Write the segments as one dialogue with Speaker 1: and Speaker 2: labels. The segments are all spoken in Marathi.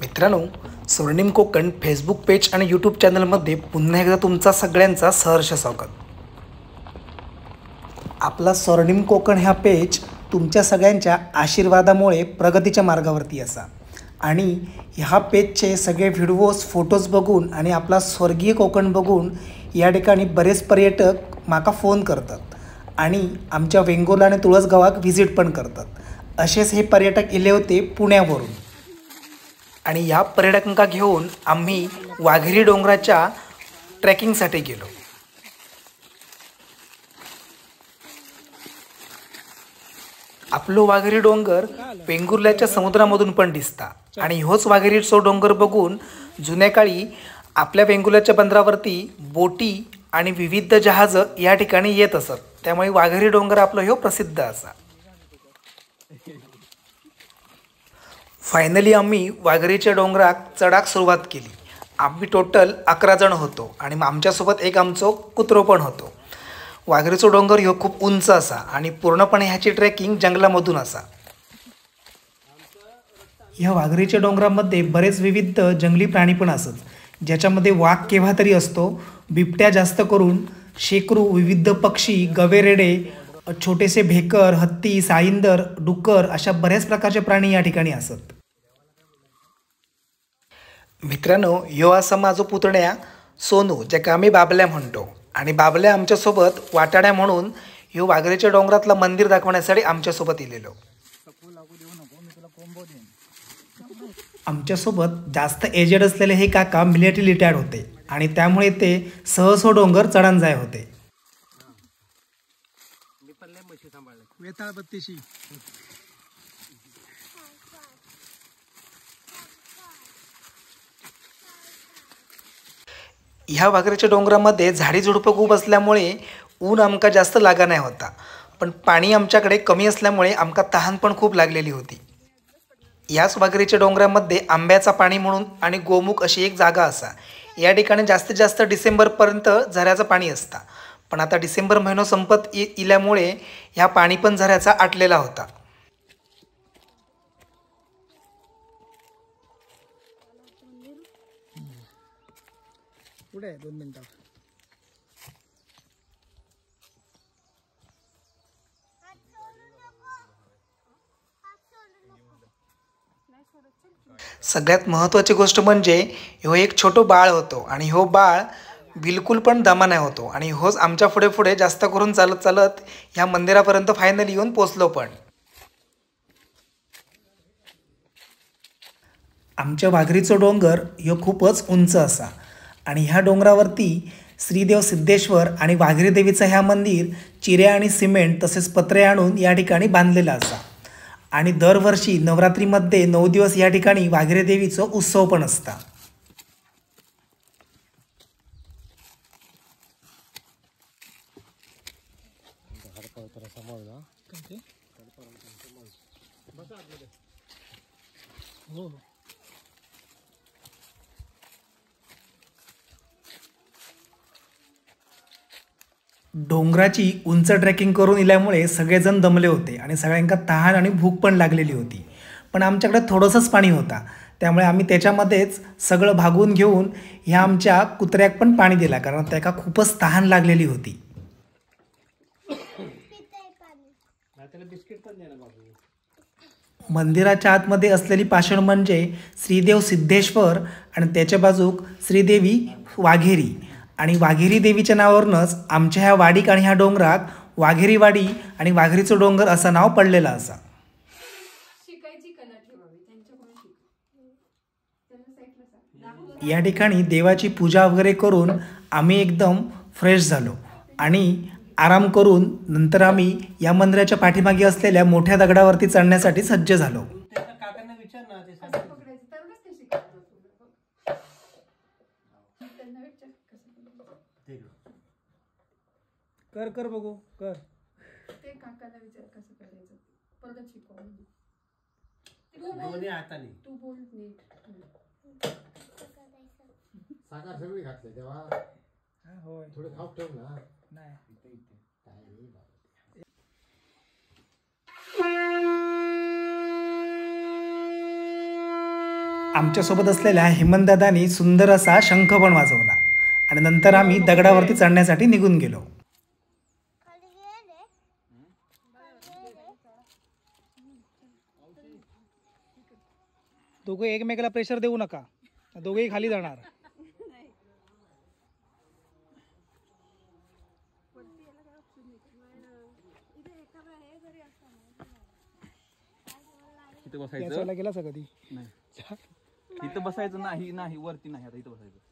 Speaker 1: मित्रांनो स्वर्णिम कोकण फेसबुक पेज आणि यूट्यूब चॅनलमध्ये पुन्हा एकदा तुमचा सगळ्यांचा सहर्ष स्वागत. आपला स्वर्णिम कोकण ह्या पेज तुमच्या सगळ्यांच्या आशीर्वादामुळे प्रगतीच्या मार्गावरती असा. आणि ह्या पेजचे सगळे व्हिडिओज फोटोज बघून आणि आपला स्वर्गीय कोकण बघून या ठिकाणी बरेच पर्यटक माका फोन करतात. आणि आमच्या वेंगोला आणि तुळसगावाक व्हिजिट पण करतात. असेच हे पर्यटक इले होते पुण्यावरून. आणि ह्या पर्यटकांका घेऊन आम्ही वाघेरी डोंगराच्या ट्रेकिंगसाठी गेलो. आपलो वाघेरी डोंगर वेंगुर्ल्याच्या समुद्रामधून पण दिसता. आणि ह्योच वाघेरीचो डोंगर बघून जुन्या काळी आपल्या वेंगुर्ल्याच्या बंदरावरती बोटी आणि विविध जहाजं या ठिकाणी येत असत. त्यामुळे वाघेरी डोंगर आपलं ह्यो प्रसिद्ध असा. फायनली आम्ही वाघरीच्या डोंगराक चढाक सुरुवात केली. आम्ही टोटल अकरा जण होतो आणि आमच्यासोबत एक आमचो कुत्रो पण होतो. वाघरीचो डोंगर ह्यो खूप उंच असा आणि पूर्णपणे ह्याची ट्रेकिंग जंगलामधून असा. ह्या वाघरीच्या डोंगरामध्ये बरेच विविध जंगली प्राणी पण असत ज्याच्यामध्ये वाघ केव्हा तरी असतो बिबट्या जास्त करून शेकरू विविध पक्षी गवेरेडे छोटेसे भेकर हत्ती साईंदर डुक्कर अशा बऱ्याच प्रकारचे प्राणी या ठिकाणी असत. मित्रांनो ह्यो असा माझो पुतण्या सोनू ज्याका आम्ही बाबल्या म्हणतो. आणि बाबल्या आमच्यासोबत वाटाड्या म्हणून ह्यो वाघरेच्या डोंगरातलं मंदिर दाखवण्यासाठी आमच्यासोबत इलेलो. आमच्यासोबत जास्त एजेड असलेले हे काका मिलिटरी रिटायर्ड होते आणि त्यामुळे ते सहसो डोंगर चढण जाय होते ह्या वाघरेच्या डोंगरामध्ये झाडी झुडपं खूप असल्यामुळे ऊन आमका जास्त लागा नाही होता. पण पाणी आमच्याकडे कमी असल्यामुळे आमका तहान पण खूप लागलेली होती. याच वाघरेच्या डोंगरामध्ये आंब्याचा पाणी म्हणून आणि गोमुख अशी एक जागा असा. या ठिकाणी जास्तीत जास्त डिसेंबरपर्यंत झऱ्याचं पाणी असता. पण आता डिसेंबर महिना संपत इ इल्यामुळे ह्या पाणी पण झऱ्याचा आटलेला होता.
Speaker 2: पुढे आहे दोन मिनिटं.
Speaker 1: सगळ्यात महत्त्वाची गोष्ट म्हणजे ह्यो एक छोटो बाळ होतो आणि ह्यो बाळ बिलकुल पण दमा नाही होतो आणि ह्योच आमच्या पुढे पुढे जास्त करून चालत चालत ह्या मंदिरापर्यंत फायनली येऊन पोचलो पण. आमच्या वाघरीचो डोंगर ह्यो खूपच उंच असा. आणि ह्या डोंगरावरती श्रीदेव सिद्धेश्वर आणि वाघरी देवीचं ह्या मंदिर चिऱ्या आणि सिमेंट तसेच पत्रे आणून या ठिकाणी बांधलेलं असा. आणि दरवर्षी नवरात्रीमध्ये नऊ दिवस या ठिकाणी वाघरे देवीचं उत्सव पण असता.
Speaker 2: हो. हो.
Speaker 1: डोंगराची उंच ट्रेकिंग करून इल्यामुळे सगळेजण दमले होते आणि सगळ्यांका तहान आणि भूक पण लागलेली होती. पण आमच्याकडे थोडंसंच पाणी होता. त्यामुळे आम्ही त्याच्यामध्येच सगळं भागून घेऊन ह्या आमच्या कुत्र्याक पण पाणी दिला कारण त्याका खूपच तहान लागलेली होती. मंदिराच्या आतमध्ये असलेली पाषाण म्हणजे श्रीदेव सिद्धेश्वर आणि त्याच्या बाजूक श्रीदेवी वाघेरी. आणि वाघेरी देवीच्या नावावरूनच आमच्या ह्या वाडीक आणि ह्या डोंगराक वाघेरी वाडी आणि वाघेरीचं डोंगर असं नाव पडलेलं असा. या ठिकाणी देवाची पूजा वगैरे करून आम्ही एकदम फ्रेश झालो. आणि आराम करून नंतर आम्ही या मंदिराच्या पाठीमागे असलेल्या मोठ्या दगडावरती चढण्यासाठी सज्ज झालो
Speaker 3: असं पकडायचं तरच ते शिकतात तुला बघ त्यांना विचार कसं
Speaker 2: कर कर बघू कर.
Speaker 3: ते काकाला विचार कसं करायचं? परत शिकव. तू बोल. तू बोल नीट.
Speaker 4: साखर सगळी घातली तेव्हा?
Speaker 2: हा होय.
Speaker 4: थोडे खाऊ ठेव ना.
Speaker 2: नाही.
Speaker 1: आमच्यासोबत असलेल्या हेमंतदादानी सुंदर असा शंख पण वाजवला. आणि नंतर आम्ही दगडावरती चढण्यासाठी निघून गेलो.
Speaker 2: दोघे एकमेकाला प्रेशर देऊ नका. दोघेही खाली जाणार.
Speaker 4: बसायचं?
Speaker 2: गेला
Speaker 4: नाही. इथं बसायचं नाही नाही वरती नाही आता इथं बसायचं इथून उठून हो पडशी खाली का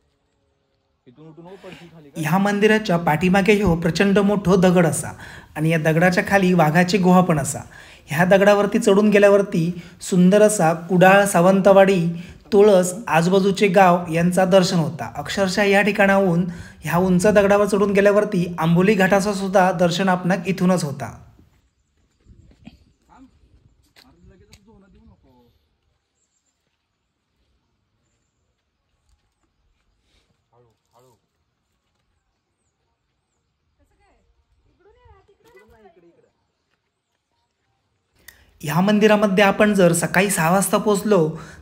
Speaker 1: ह्या मंदिराच्या पाठीमागे हो प्रचंड मोठं दगड असा. आणि या दगडाच्या खाली वाघाची गुहा पण असा. ह्या दगडावरती चढून गेल्यावरती सुंदर असा कुडाळ सावंतवाडी तुळस आजूबाजूचे गाव यांचा दर्शन होता. अक्षरशः या ठिकाणाहून ह्या उंच दगडावर चढून गेल्यावरती आंबोली घाटाचा सुद्धा दर्शन आपणाक इथूनच होता. ह्या मंदिरामध्ये आपण जर सकाळी सहा वाजता पोचलो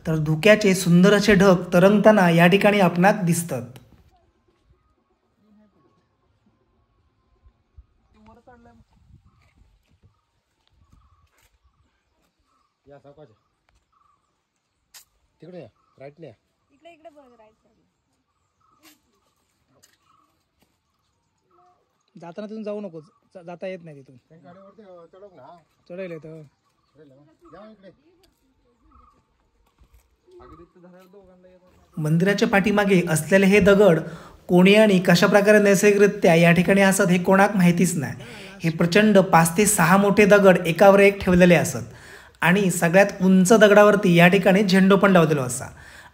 Speaker 1: तर धुक्याचे सुंदर असे ढग तरंगताना या ठिकाणी आपणाक दिसतात.
Speaker 5: तिकडे राईटला
Speaker 6: इकडे इकडे बघ राईट साईड
Speaker 2: जाताना तिथून जाऊ नको जा- जाता येत नाही तिथून.
Speaker 5: गाडीवरती चढव ना?
Speaker 2: चढायला येतं
Speaker 5: या इकडे.
Speaker 1: मंदिराच्या पाठीमागे असलेले हे दगड कोणी आणि कशा प्रकारे नैसर्गिकरित्या या ठिकाणी असत हे कोणाक माहितीच नाही. हे प्रचंड पाच ते सहा मोठे दगड एकावर एक ठेवलेले असत. आणि सगळ्यात उंच दगडावरती या ठिकाणी झेंडो पण लावलेलो असा.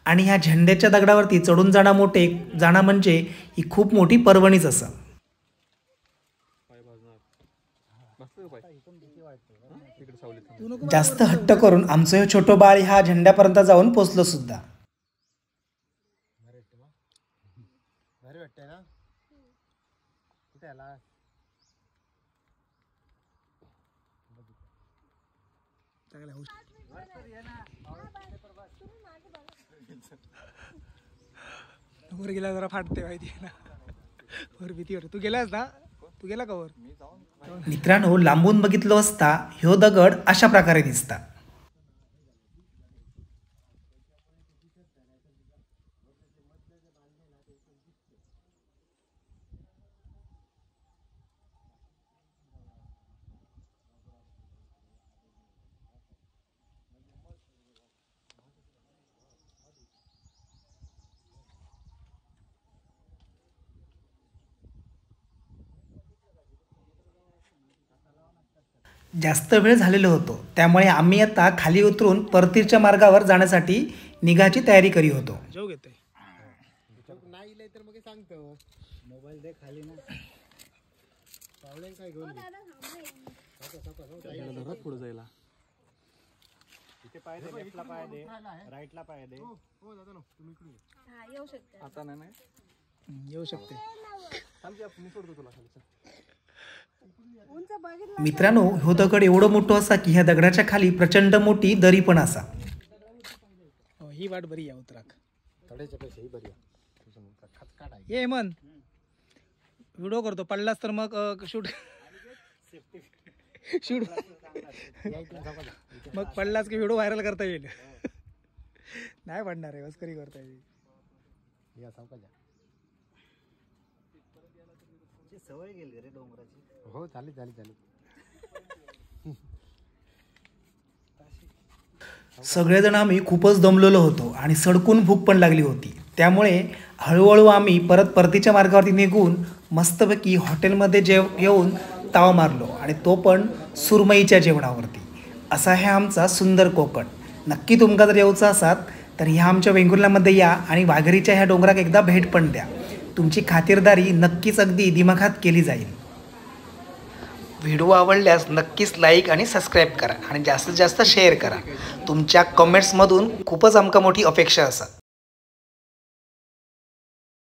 Speaker 1: आणि ह्या झेंड्याच्या दगडावरती चढून जाणं मोठे जाणं म्हणजे ही खूप मोठी पर्वणीच असं
Speaker 4: बसतो का पाय इकडे सावलीत
Speaker 1: जास्त हट्ट करून आमचं हे छोटं बाळ ह्या झेंड्यापर्यंत जाऊन पोचलो सुद्धा.
Speaker 5: ना?
Speaker 2: वर गेला जरा फाटते माहिती आहे ना. वर भीती वाटते. तू गेलास ना? तू गेला कवर
Speaker 1: मित्रांनो लांबून बघितलं असता ह्यो दगड अशा प्रकारे दिसता. जास्त वेळ झालेलो होतो. त्यामुळे आम्ही आता खाली उतरून परतीच्या मार्गावर जाण्यासाठी निघाची तयारी करी होतो.
Speaker 2: जेव घेते.
Speaker 5: नाही इले तर मग सांगतो. मोबाईल दे खाली ना. पावले काय घेऊन
Speaker 4: घरात पुढे जायला.
Speaker 5: राईटला पाय दे हो दादा नो तुम्ही इकडे ये.
Speaker 6: हा येऊ शकते.
Speaker 1: मित्रांनो ह्यो दगड एवढं मोठं असा की ह्या दगडाच्या खाली प्रचंड मोठी दरी पण असा.
Speaker 2: हो ही वाट बरी आहे उतराक.
Speaker 5: ही
Speaker 2: ये हेमंत व्हिडिओ करतो पडलास तर मग शूट. शूट? मग पडलास की व्हिडिओ व्हायरल करता येईल. नाही पडणार आहे मस्करी करता येईल.
Speaker 5: या सावका जा. हो चालेल चालेल चालेल
Speaker 1: सगळेजण आम्ही खूपच दमलेलो होतो आणि सडकून भूक पण लागली होती. त्यामुळे हळूहळू आम्ही परत परतीच्या मार्गावरती निघून मस्तपैकी हॉटेलमध्ये जेव येऊन ताव मारलो आणि तो पण सुरमईच्या जेवणावरती. असा हे आमचा सुंदर कोकण. नक्की तुमका जर येऊचा असात तर ह्या आमच्या वेंगुर्ल्यामध्ये या आणि वाघरीच्या ह्या डोंगराक एकदा भेट पण द्या. तुमची खातिरदारी नक्कीच अगदी दिमाखात केली जाईल. व्हिडिओ आवडल्यास नक्कीच लाईक आणि सबस्क्राईब करा आणि जास्तीत जास्त शेअर करा. तुमच्या कमेंट्समधून खूपच आमका मोठी अपेक्षा असा.